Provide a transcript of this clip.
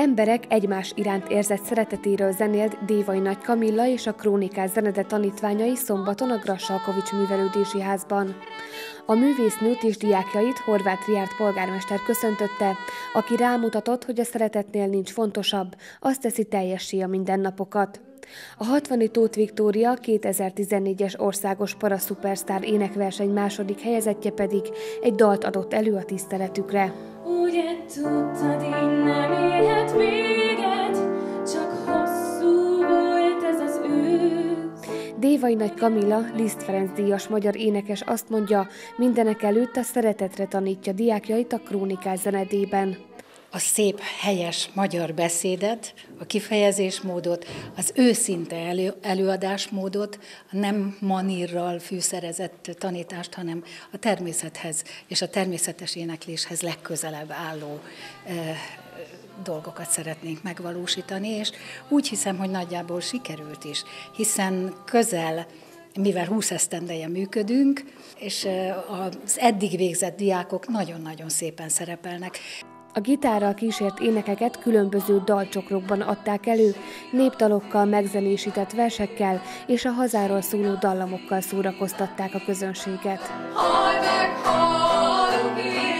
Emberek egymás iránt érzett szeretetéről zenélt Dévai Nagy Kamilla és a Krónikás zenede tanítványai szombaton a Grassalkovics művelődési házban. A művésznőt és diákjait Horváth Riárt polgármester köszöntötte, aki rámutatott, hogy a szeretetnél nincs fontosabb, azt teszi teljessé a mindennapokat. A 60 Tóth Viktória 2014-es országos paraszupersztár énekverseny második helyezettje pedig egy dalt adott elő a tiszteletükre. Ugye tudtad, én Dévai Nagy Kamilla, Liszt Ferenc díjas magyar énekes azt mondja, mindenek előtt a szeretetre tanítja diákjait a krónikás zenedében. A szép, helyes magyar beszédet, a kifejezésmódot, az őszinte elő, előadásmódot, a nem manírral fűszerezett tanítást, hanem a természethez és a természetes énekléshez legközelebb álló e, dolgokat szeretnénk megvalósítani, és úgy hiszem, hogy nagyjából sikerült is, hiszen közel mivel 20 esztendeje működünk, és az eddig végzett diákok nagyon-nagyon szépen szerepelnek. A gitárral kísért énekeket különböző dalcsokrokban adták elő, népdalokkal, megzenésített versekkel és a hazáról szóló dallamokkal szórakoztatták a közönséget. Haj meg, haj!